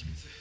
Christensen.